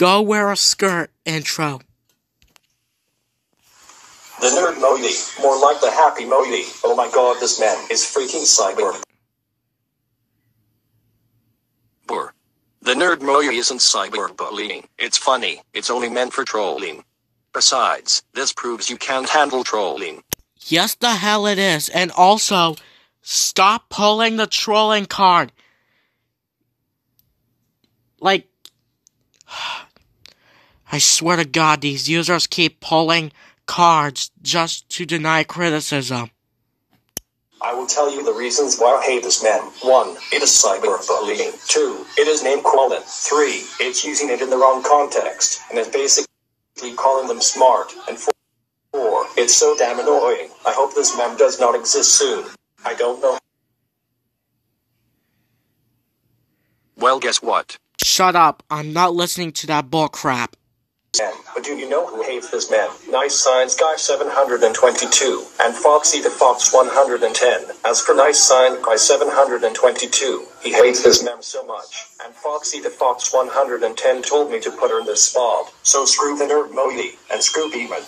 Go wear a skirt intro. The nerd emoji, more like the happy emoji. Oh my god, this man is freaking cyber. Bur. The nerd emoji isn't cyberbullying. It's funny. It's only meant for trolling. Besides, this proves you can't handle trolling. Yes, the hell it is. And also, stop pulling the trolling card. Like, I swear to God, these users keep pulling cards just to deny criticism. I will tell you the reasons why I hate this man. 1. It is cyberbullying. 2. It is name calling. 3. It's using it in the wrong context, and it's basically calling them smart. And 4. It's so damn annoying. I hope this meme does not exist soon. I don't know. Well, guess what? Shut up. I'm not listening to that bullcrap. Man, but do you know who hates this man? Nice Science Guy 722 and Foxy the Fox 110. As for Nice Science Guy 722, he hates this mem so much. And Foxy the Fox 110 told me to put her in this spot. So screw the nerd emoji and screw Beeman.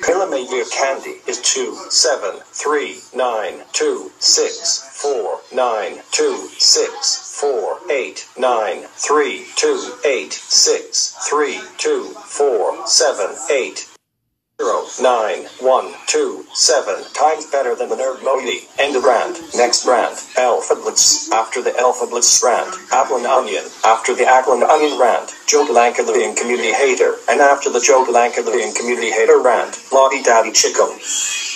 Millimeter candy is two seven three nine two six four nine two six four eight nine three two eight six three two four seven eight zero nine one two seven times better than the nerd emoji. End of rant. Next rant. Alpha Blitz. After the Alpha Blitz rant. Apple and Onion. After the Apple and Onion rant. Joe being community hater. And after the Joe being community hater rant. Lottie Daddy. Nope.